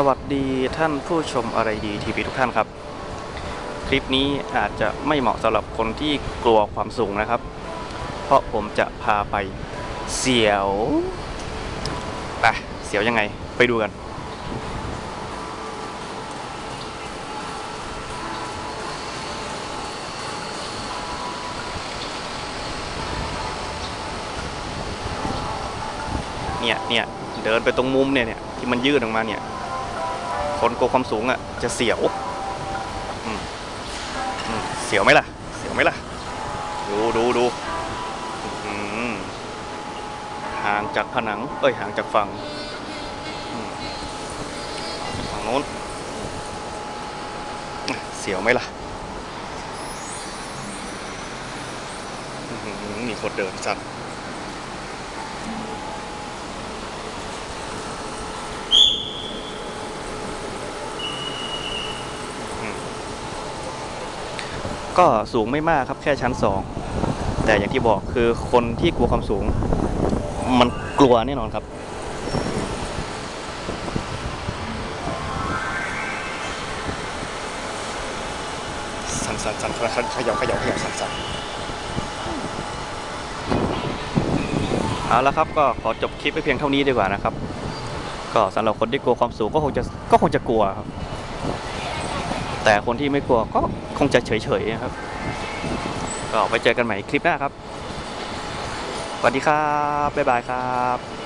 สวัสดีท่านผู้ชมอะไรดีทีวีทุกท่านครับ คลิปนี้อาจจะไม่เหมาะสำหรับคนที่กลัวความสูงนะครับ เพราะผมจะพาไปเสียวไปเสียวยังไงไปดูกัน เนี่ยเนี่ยเดินไปตรงมุมเนี่ยเนี่ยที่มันยืดออกมาเนี่ย คนกลัวความสูงอะจะเสียวเสียวไหมล่ะ เสียวไหมล่ะ ดูดูดูห่างจากผนัง เอ้ย ห่างจากฝั่งฝั่งโน้น เสียวไหมล่ะมีคนเดินสั่น ก็สูงไม่มากครับแค่ชั้นสองแต่อย่างที่บอกคือคนที่กลัวความสูง มันกลัวแน่นอนครับสั่นสั่นสั่นขยับขยับขยับสั่นสั่นเอาละครับก็ขอจบคลิปไปเพียงเท่านี้ดีกว่านะครับ ก็สำหรับคนที่กลัวความสูงก็คงจะก็คงจะกลัวครับ แต่คนที่ไม่กลัวก็คงจะเฉยๆนะครับ ก็ไปเจอกันใหม่คลิปหน้าครับสวัสดีครับ บ๊ายบายครับ